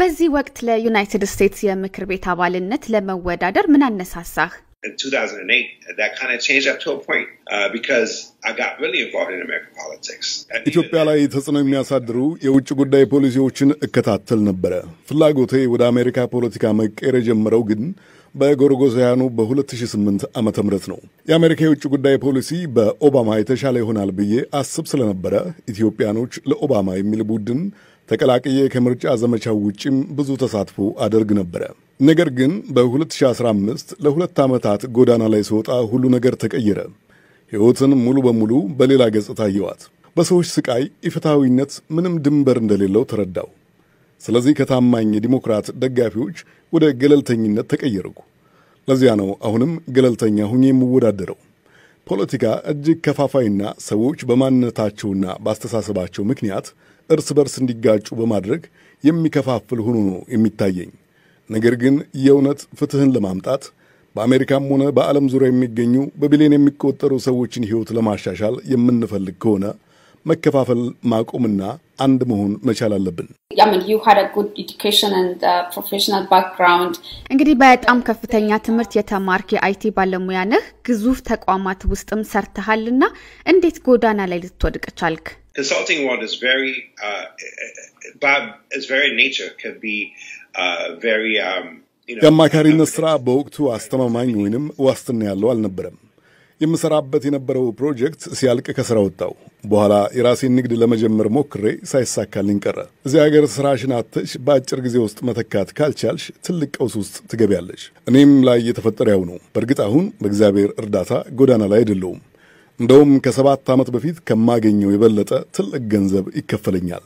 በዚህ ወቅት ለዩናይትድ ስቴትስ የምክር ቤት አባልነት ለመወዳደር ምን አነሳሳህ? in 2008, that kind of changed up to a point uh, because I got really involved in American politics. ኢትዮጵያ ላይ ተጽዕኖ የሚያሳድሩ የውጭ ጉዳይ ፖሊሲዎችን እከታተል ነበረ። ፍላጎቴ ወደ አሜሪካ ፖለቲካ መቀየር የጀመረው ግን በጎርጎሳውያኑ በ2008 ዓ ም ነው። የአሜሪካ የውጭ ጉዳይ ፖሊሲ በኦባማ የተሻለ ይሆናል ብዬ አስብ ስለነበረ ኢትዮጵያኖች ለኦባማ የሚል ቡድን ተቀላቅዬ ከምርጫ ዘመቻው ውጪም ብዙ ተሳትፎ አደርግ ነበረ። ነገር ግን በ2015 ለሁለት ዓመታት ጎዳና ላይ ስወጣ ሁሉ ነገር ተቀየረ። ሕይወትን ሙሉ በሙሉ በሌላ ገጽታ አየዋት። በሰዎች ስቃይ፣ ኢፍትሐዊነት ምንም ድንበር እንደሌለው ተረዳው። ስለዚህ ከታማኝ የዲሞክራት ደጋፊዎች ወደ ገለልተኝነት ተቀየርኩ። ለዚያ ነው አሁንም ገለልተኛ ሁኜ የምወዳደረው። ፖለቲካ እጅግ ከፋፋይና ሰዎች በማንነታቸውና በአስተሳሰባቸው ምክንያት እርስ በርስ እንዲጋጩ በማድረግ የሚከፋፍል ሆኖ ነው የሚታየኝ። ነገር ግን የእውነት ፍትሕን ለማምጣት በአሜሪካም ሆነ በዓለም ዙሪያ የሚገኙ በቢሊዮን የሚቆጠሩ ሰዎችን ሕይወት ለማሻሻል የምንፈልግ ከሆነ መከፋፈል ማቆምና አንድ መሆን መቻል አለብን። እንግዲህ በጣም ከፍተኛ ትምህርት የተማርክ የአይቲ ባለሙያ ነህ። ግዙፍ ተቋማት ውስጥም ሰርተሃልና እንዴት ጎዳና ላይ ልትወድቅ ቻልክ? Consulting world is very, uh, by its very nature, could be uh, very. You know, የአማካሪነት ሥራ በወቅቱ አስተማማኝ ወይንም ዋስትና ያለው አልነበረም። የምሰራበት የነበረው ፕሮጀክት ሲያልቅ ከሥራ ወጣው። በኋላ የራሴን ንግድ ለመጀመር ሞክሬ ሳይሳካልኝ ቀረ። እዚህ ሀገር ሥራሽን አጥተሽ በአጭር ጊዜ ውስጥ መተካት ካልቻልሽ ትልቅ ቀውስ ውስጥ ትገቢያለሽ። እኔም ላይ የተፈጠረ ያው ነው። በእርግጥ አሁን በእግዚአብሔር እርዳታ ጎዳና ላይ አይደለውም። እንደውም ከሰባት ዓመት በፊት ከማገኘው የበለጠ ትልቅ ገንዘብ ይከፈለኛል።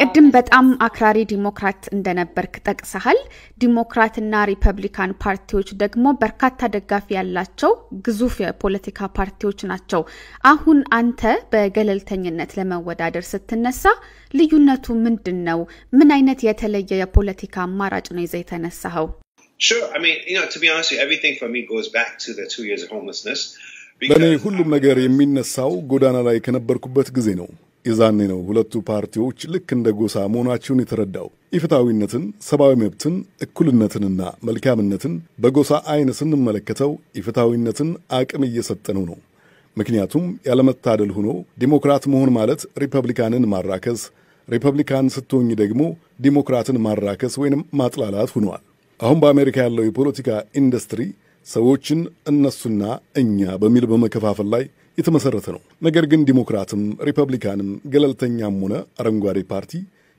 ቅድም በጣም አክራሪ ዲሞክራት እንደነበርክ ጠቅሰሃል። ዲሞክራትና ሪፐብሊካን ፓርቲዎች ደግሞ በርካታ ደጋፊ ያላቸው ግዙፍ የፖለቲካ ፓርቲዎች ናቸው። አሁን አንተ በገለልተኝነት ለመወዳደር ስትነሳ ልዩነቱ ምንድን ነው? ምን አይነት የተለየ የፖለቲካ አማራጭ ነው ይዘህ የተነሳኸው? Sure. I mean, you know, to be honest, with you, everything for me goes back to the two years of homelessness. ለእኔ ሁሉም ነገር የሚነሳው ጎዳና ላይ ከነበርኩበት ጊዜ ነው። የዛኔ ነው ሁለቱ ፓርቲዎች ልክ እንደ ጎሳ መሆናቸውን የተረዳው። ኢፍትሐዊነትን፣ ሰብአዊ መብትን፣ እኩልነትንና መልካምነትን በጎሳ አይን ስንመለከተው ኢፍትሐዊነትን አቅም እየሰጠነው ነው። ምክንያቱም ያለመታደል ሆኖ ዲሞክራት መሆን ማለት ሪፐብሊካንን ማራከስ፣ ሪፐብሊካን ስትሆኝ ደግሞ ዲሞክራትን ማራከስ ወይንም ማጥላላት ሆኗል። አሁን በአሜሪካ ያለው የፖለቲካ ኢንዱስትሪ ሰዎችን እነሱና እኛ በሚል በመከፋፈል ላይ የተመሠረተ ነው። ነገር ግን ዲሞክራትም ሪፐብሊካንም ገለልተኛም ሆነ አረንጓዴ ፓርቲ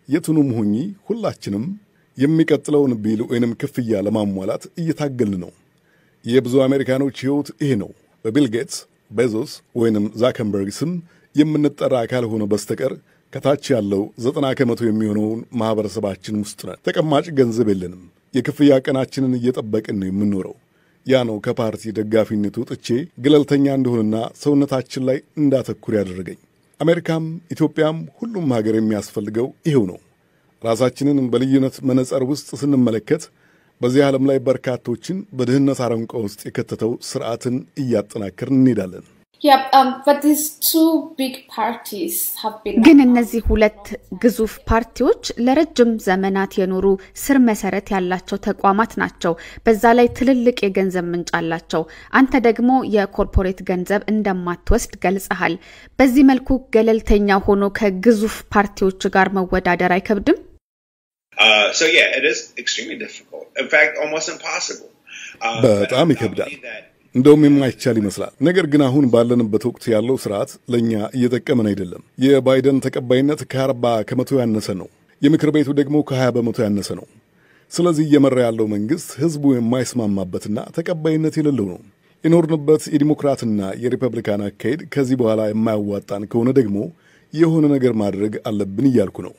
የቱንም ሆኚ ሁላችንም የሚቀጥለውን ቢል ወይንም ክፍያ ለማሟላት እየታገልን ነው። የብዙ አሜሪካኖች ሕይወት ይሄ ነው። በቢል ጌትስ፣ ቤዞስ ወይንም ዛከንበርግ ስም የምንጠራ ካልሆነ በስተቀር ከታች ያለው ዘጠና ከመቶ የሚሆነውን ማኅበረሰባችን ውስጥ ነን። ተቀማጭ ገንዘብ የለንም። የክፍያ ቀናችንን እየጠበቅን ነው የምንኖረው። ያ ነው ከፓርቲ ደጋፊነት ወጥቼ ገለልተኛ እንደሆንና ሰውነታችን ላይ እንዳተኩር ያደረገኝ። አሜሪካም ኢትዮጵያም ሁሉም ሀገር የሚያስፈልገው ይሄው ነው። ራሳችንን በልዩነት መነጸር ውስጥ ስንመለከት በዚህ ዓለም ላይ በርካቶችን በድህነት አረንቋ ውስጥ የከተተው ስርዓትን እያጠናከርን እንሄዳለን። ግን እነዚህ ሁለት ግዙፍ ፓርቲዎች ለረጅም ዘመናት የኖሩ ስር መሰረት ያላቸው ተቋማት ናቸው። በዛ ላይ ትልልቅ የገንዘብ ምንጭ አላቸው። አንተ ደግሞ የኮርፖሬት ገንዘብ እንደማትወስድ ገልጸሃል። በዚህ መልኩ ገለልተኛ ሆኖ ከግዙፍ ፓርቲዎች ጋር መወዳደር አይከብድም? በጣም ይከብዳል። እንደውም የማይቻል ይመስላል። ነገር ግን አሁን ባለንበት ወቅት ያለው ስርዓት ለእኛ እየጠቀመን አይደለም። የባይደን ተቀባይነት ከአርባ ከመቶ ያነሰ ነው። የምክር ቤቱ ደግሞ ከሀያ በመቶ ያነሰ ነው። ስለዚህ እየመራ ያለው መንግሥት ሕዝቡ የማይስማማበትና ተቀባይነት የሌለው ነው። የኖርንበት የዲሞክራትና የሪፐብሊካን አካሄድ ከዚህ በኋላ የማያዋጣን ከሆነ ደግሞ የሆነ ነገር ማድረግ አለብን እያልኩ ነው።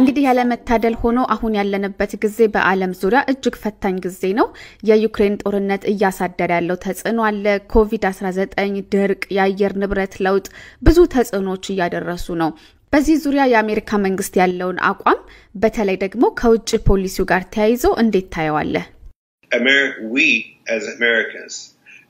እንግዲህ ያለመታደል ሆኖ አሁን ያለንበት ጊዜ በዓለም ዙሪያ እጅግ ፈታኝ ጊዜ ነው። የዩክሬን ጦርነት እያሳደረ ያለው ተጽዕኖ አለ። ኮቪድ-19፣ ድርቅ፣ የአየር ንብረት ለውጥ ብዙ ተጽዕኖዎች እያደረሱ ነው። በዚህ ዙሪያ የአሜሪካ መንግስት ያለውን አቋም በተለይ ደግሞ ከውጭ ፖሊሲው ጋር ተያይዞ እንዴት ታየዋለህ?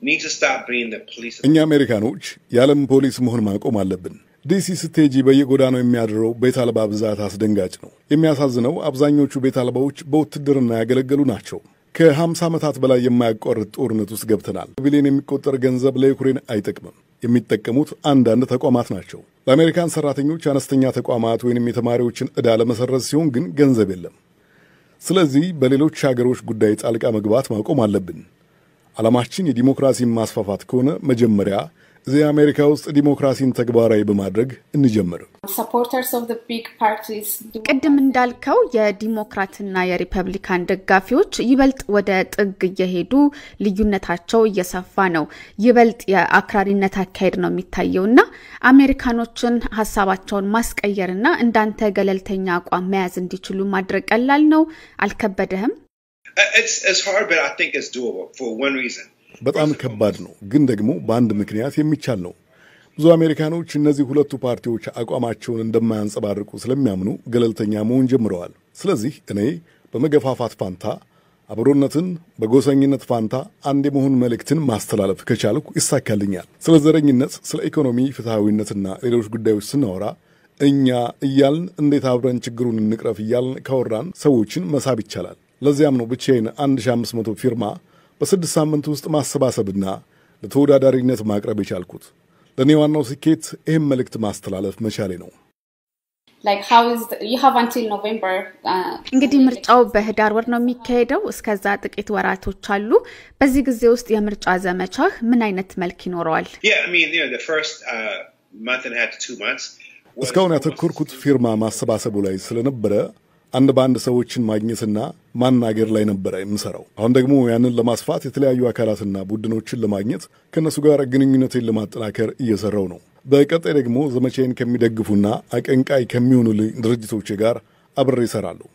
need to stop being the police. እኛ አሜሪካኖች የዓለም ፖሊስ መሆን ማቆም አለብን። ዲሲ ስትሄጂ በየጎዳናው የሚያድረው ቤት አልባ ብዛት አስደንጋጭ ነው። የሚያሳዝነው አብዛኞቹ ቤት አልባዎች በውትድርና ያገለገሉ ናቸው። ከ50 ዓመታት በላይ የማያቋርጥ ጦርነት ውስጥ ገብተናል። ቢሊዮን የሚቆጠር ገንዘብ ለዩክሬን አይጠቅምም። የሚጠቀሙት አንዳንድ ተቋማት ናቸው። ለአሜሪካን ሰራተኞች አነስተኛ ተቋማት ወይንም የተማሪዎችን ዕዳ ለመሰረዝ ሲሆን ግን ገንዘብ የለም። ስለዚህ በሌሎች ሀገሮች ጉዳይ ጣልቃ መግባት ማቆም አለብን። ዓላማችን የዲሞክራሲን ማስፋፋት ከሆነ መጀመሪያ እዚህ አሜሪካ ውስጥ ዲሞክራሲን ተግባራዊ በማድረግ እንጀምር። ቅድም እንዳልከው የዲሞክራትና የሪፐብሊካን ደጋፊዎች ይበልጥ ወደ ጥግ እየሄዱ ልዩነታቸው እየሰፋ ነው። ይበልጥ የአክራሪነት አካሄድ ነው የሚታየው እና አሜሪካኖችን ሀሳባቸውን ማስቀየርና እንዳንተ ገለልተኛ አቋም መያዝ እንዲችሉ ማድረግ ቀላል ነው። አልከበደህም? በጣም ከባድ ነው፣ ግን ደግሞ በአንድ ምክንያት የሚቻል ነው። ብዙ አሜሪካኖች እነዚህ ሁለቱ ፓርቲዎች አቋማቸውን እንደማያንጸባርቁ ስለሚያምኑ ገለልተኛ መሆን ጀምረዋል። ስለዚህ እኔ በመገፋፋት ፋንታ አብሮነትን፣ በጎሰኝነት ፋንታ አንድ የመሆን መልእክትን ማስተላለፍ ከቻልኩ ይሳካልኛል። ስለ ዘረኝነት፣ ስለ ኢኮኖሚ ፍትሐዊነትና ሌሎች ጉዳዮች ስናወራ እኛ እያልን እንዴት አብረን ችግሩን እንቅረፍ እያልን ካወራን ሰዎችን መሳብ ይቻላል። ለዚያም ነው ብቻዬን 1500 ፊርማ በስድስት ሳምንት ውስጥ ማሰባሰብና ለተወዳዳሪነት ማቅረብ የቻልኩት። ለእኔ ዋናው ስኬት ይህም መልእክት ማስተላለፍ መቻሌ ነው። እንግዲህ ምርጫው በህዳር ወር ነው የሚካሄደው። እስከዛ ጥቂት ወራቶች አሉ። በዚህ ጊዜ ውስጥ የምርጫ ዘመቻህ ምን አይነት መልክ ይኖረዋል? እስካሁን ያተኮርኩት ፊርማ ማሰባሰቡ ላይ ስለነበረ አንድ በአንድ ሰዎችን ማግኘትና ማናገር ላይ ነበረ የምሰራው። አሁን ደግሞ ያንን ለማስፋት የተለያዩ አካላትና ቡድኖችን ለማግኘት ከእነሱ ጋር ግንኙነቴን ለማጠናከር እየሰራው ነው። በቀጣይ ደግሞ ዘመቻዬን ከሚደግፉና አቀንቃይ ከሚሆኑ ድርጅቶች ጋር አብሬ እሰራለሁ።